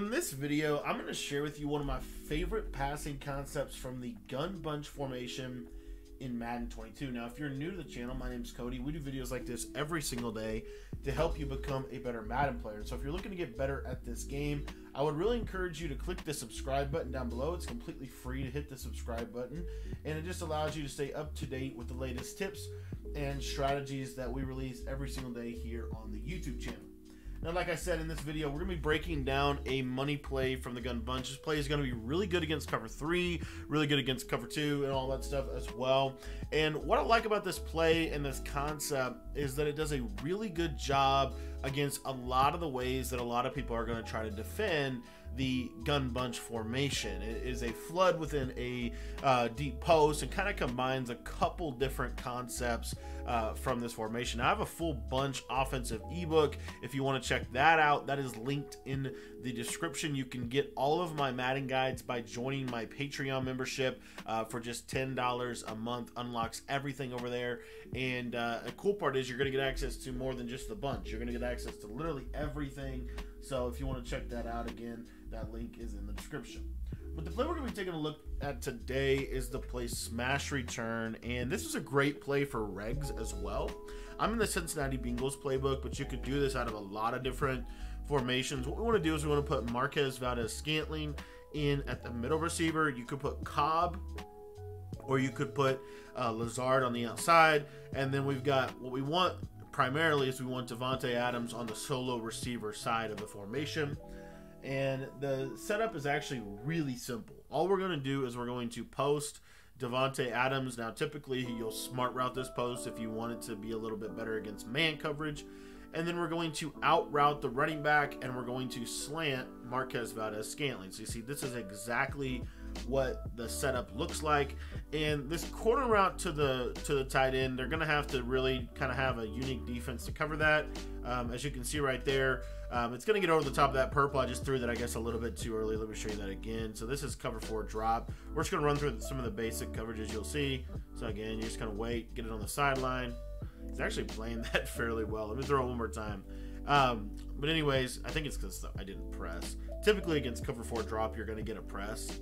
In this video, I'm going to share with you one of my favorite passing concepts from the gun bunch formation in Madden 22. Now, if you're new to the channel, my name's Cody. We do videos like this every single day to help you become a better Madden player. So if you're looking to get better at this game, I would really encourage you to click the subscribe button down below. It's completely free to hit the subscribe button, and it just allows you to stay up to date with the latest tips and strategies that we release every single day here on the YouTube channel. Now, like I said in this video, we're going to be breaking down a money play from the gun bunch. This play is going to be really good against cover three, really good against cover two, and all that stuff as well. And what I like about this play and this concept is that it does a really good job against a lot of the ways that a lot of people are going to try to defend the gun bunch formation. It is a flood within a uh, deep post and kind of combines a couple different concepts uh, from this formation. I have a full bunch offensive ebook. If you want to check that out, that is linked in the description. You can get all of my Madden guides by joining my Patreon membership uh, for just $10 a month. Unlocks everything over there. And uh, a cool part is you're going to get access to more than just the bunch. You're going to get access to literally everything. So if you want to check that out again, that link is in the description. But the play we're going to be taking a look at today is the play Smash Return, and this is a great play for regs as well. I'm in the Cincinnati Bengals playbook, but you could do this out of a lot of different formations. What we want to do is we want to put Marquez Valdes-Scantling in at the middle receiver. You could put Cobb, or you could put uh, Lazard on the outside, and then we've got what we want primarily is we want Davante Adams on the solo receiver side of the formation. And the setup is actually really simple. All we're going to do is we're going to post Davante Adams. Now, typically, you'll smart route this post if you want it to be a little bit better against man coverage. And then we're going to out route the running back and we're going to slant Marquez Valdes-Scantling. So you see, this is exactly what the setup looks like. And this corner route to the to the tight end, they're going to have to really kind of have a unique defense to cover that. Um, as you can see right there, um, it's going to get over the top of that purple. I just threw that, I guess, a little bit too early. Let me show you that again. So this is cover four drop. We're just going to run through some of the basic coverages you'll see. So again, you're just going to wait, get it on the sideline. He's actually playing that fairly well. Let me throw it one more time. Um, but anyways, I think it's because I didn't press. Typically against cover four drop, you're going to get a press.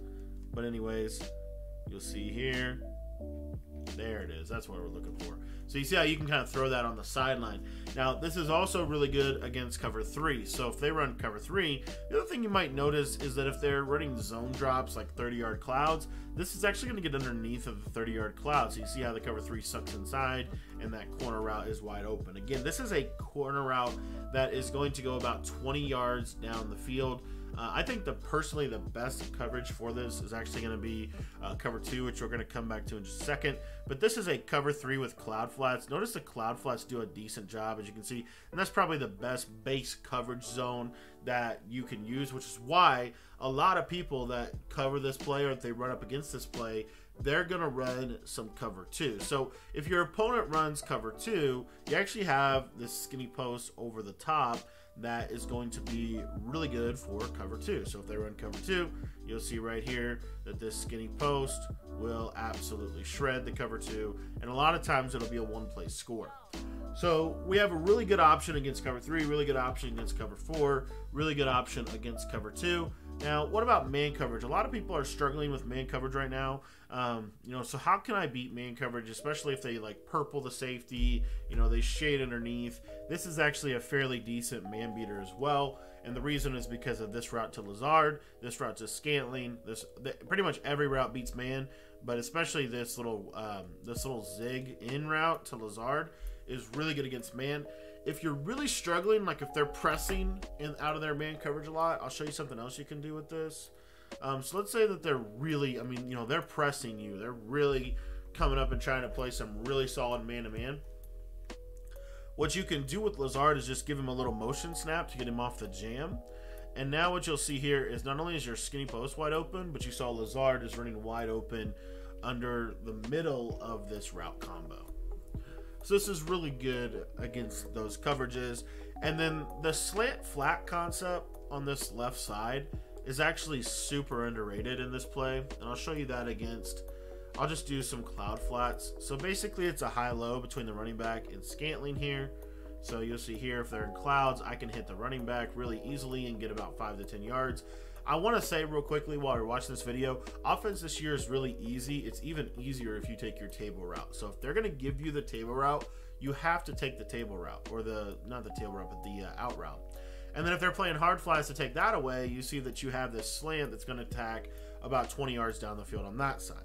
But anyways, you'll see here. There it is. That's what we're looking for. So you see how you can kind of throw that on the sideline. Now, this is also really good against cover three. So if they run cover three, the other thing you might notice is that if they're running zone drops like 30 yard clouds, this is actually going to get underneath of the 30 yard cloud. So you see how the cover three sucks inside and that corner route is wide open. Again, this is a corner route that is going to go about 20 yards down the field. Uh, I think the personally the best coverage for this is actually going to be uh, cover two, which we're going to come back to in just a second. But this is a cover three with cloud flats. Notice the cloud flats do a decent job, as you can see, and that's probably the best base coverage zone that you can use, which is why a lot of people that cover this play or if they run up against this play, they're going to run some cover two. So if your opponent runs cover two, you actually have this skinny post over the top that is going to be really good for cover two. So if they run cover two, you'll see right here that this skinny post will absolutely shred the cover two. And a lot of times it'll be a one play score. So we have a really good option against cover three, really good option against cover four, really good option against cover two. Now, what about man coverage? A lot of people are struggling with man coverage right now. Um, you know, so how can I beat man coverage, especially if they like purple the safety, you know, they shade underneath. This is actually a fairly decent man beater as well. And the reason is because of this route to Lazard, this route to Scantling, this the, pretty much every route beats man, but especially this little um, this little zig in route to Lazard is really good against man. If you're really struggling, like if they're pressing in out of their man coverage a lot, I'll show you something else you can do with this. Um, so let's say that they're really, I mean, you know, they're pressing you. They're really coming up and trying to play some really solid man to man. What you can do with Lazard is just give him a little motion snap to get him off the jam. And now what you'll see here is not only is your skinny post wide open, but you saw Lazard is running wide open under the middle of this route combo. So this is really good against those coverages. And then the slant flat concept on this left side is actually super underrated in this play. And I'll show you that against, I'll just do some cloud flats. So basically it's a high-low between the running back and Scantling here. So you'll see here, if they're in clouds, I can hit the running back really easily and get about 5 to 10 yards. I want to say real quickly while you're watching this video, offense this year is really easy. It's even easier if you take your table route. So if they're going to give you the table route, you have to take the table route or the, not the table route, but the uh, out route. And then if they're playing hard flies to take that away, you see that you have this slant that's going to attack about 20 yards down the field on that side.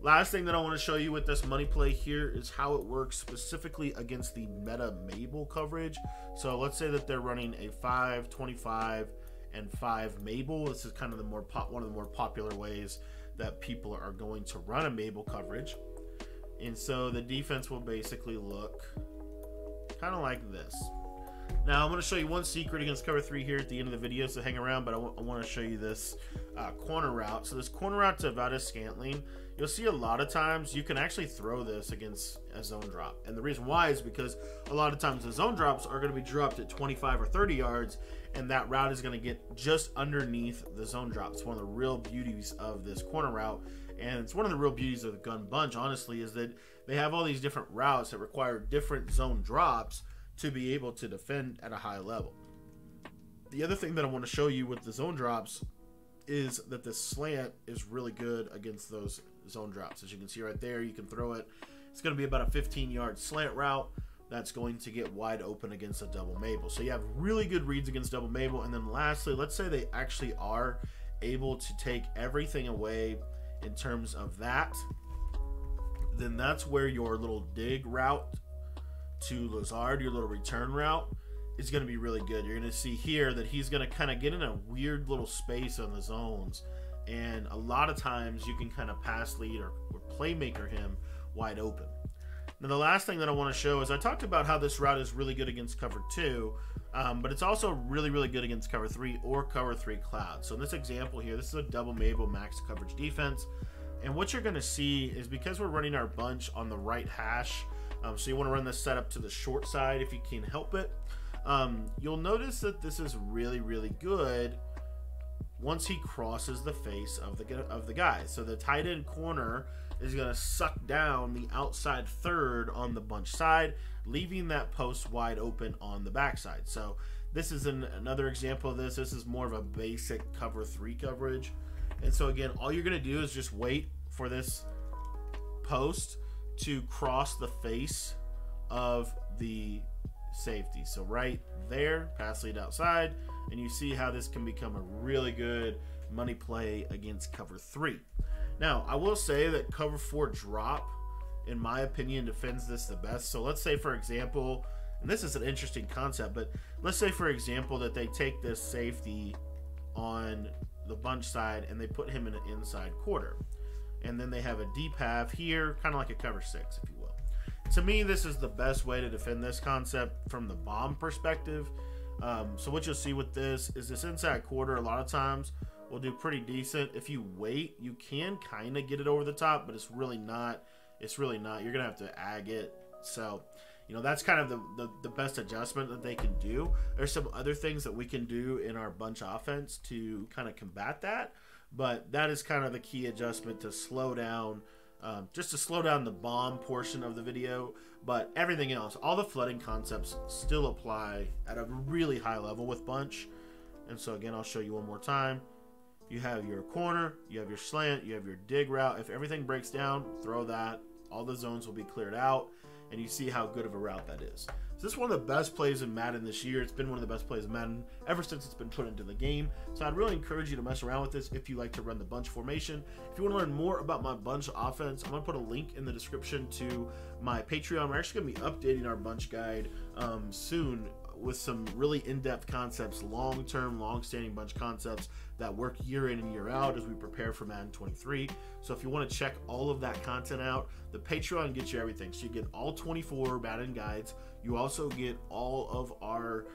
Last thing that I want to show you with this money play here is how it works specifically against the meta Mabel coverage. So let's say that they're running a 5, 25, and 5 Mabel. This is kind of the more pop, one of the more popular ways that people are going to run a Mabel coverage. And so the defense will basically look kind of like this. Now I'm going to show you one secret against cover three here at the end of the video, so hang around. But I, want to show you this uh, corner route. So this corner route to Valdes-Scantling, you'll see a lot of times you can actually throw this against a zone drop, and the reason why is because a lot of times the zone drops are going to be dropped at 25 or 30 yards, and that route is going to get just underneath the zone drop. It's one of the real beauties of this corner route, and it's one of the real beauties of the gun bunch. Honestly, is that they have all these different routes that require different zone drops to be able to defend at a high level. The other thing that I want to show you with the zone drops is that the slant is really good against those zone drops. As you can see right there, you can throw it. It's going to be about a 15 yard slant route that's going to get wide open against a double Mabel. So you have really good reads against double Mabel. And then lastly, let's say they actually are able to take everything away in terms of that. Then that's where your little dig route to Lazard, your little return route, is going to be really good. You're going to see here that he's going to kind of get in a weird little space on the zones. And a lot of times you can kind of pass lead or, or playmaker him wide open. Now, the last thing that I want to show is I talked about how this route is really good against cover two, um, but it's also really, really good against cover three or cover three cloud. So in this example here, this is a double Mabel max coverage defense. And what you're going to see is because we're running our bunch on the right hash, um, so you want to run this setup to the short side if you can help it. Um, you'll notice that this is really, really good once he crosses the face of the of the guy. So the tight end corner is going to suck down the outside third on the bunch side, leaving that post wide open on the backside. So this is an, another example of this. This is more of a basic cover three coverage. And so again, all you're going to do is just wait for this post to cross the face of the safety. So right there, pass lead outside, and you see how this can become a really good money play against cover three. Now, I will say that cover four drop, in my opinion, defends this the best. So let's say, for example, and this is an interesting concept, but let's say, for example, that they take this safety on the bunch side and they put him in an inside quarter and then they have a deep half here, kind of like a cover six, if you will. To me, this is the best way to defend this concept from the bomb perspective. Um, so what you'll see with this is this inside quarter a lot of times will do pretty decent. If you wait, you can kind of get it over the top, but it's really not. It's really not. You're gonna have to ag it. So, you know, that's kind of the, the, the best adjustment that they can do. There's some other things that we can do in our bunch offense to kind of combat that. But that is kind of the key adjustment to slow down, um, just to slow down the bomb portion of the video. But everything else, all the flooding concepts still apply at a really high level with Bunch. And so again, I'll show you one more time. You have your corner, you have your slant, you have your dig route. If everything breaks down, throw that. All the zones will be cleared out, and you see how good of a route that is. So this is one of the best plays in Madden this year. It's been one of the best plays in Madden ever since it's been put into the game. So I'd really encourage you to mess around with this if you like to run the bunch formation. If you want to learn more about my bunch offense, I'm going to put a link in the description to my Patreon. We're actually going to be updating our bunch guide um, soon with some really in-depth concepts, long-term, long-standing bunch concepts that work year in and year out as we prepare for Madden 23. So if you want to check all of that content out, the Patreon gets you everything. So you get all 24 Madden guides. You also get all of our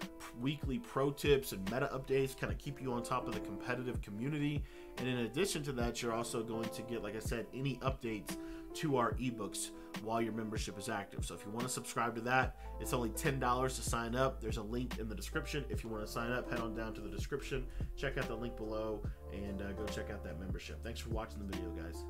weekly pro tips and meta updates, kind of keep you on top of the competitive community. And in addition to that, you're also going to get, like I said, any updates to our ebooks while your membership is active. So if you want to subscribe to that, it's only $10 to sign up. There's a link in the description. If you want to sign up, head on down to the description, check out the link below, and uh, go check out that membership. Thanks for watching the video, guys.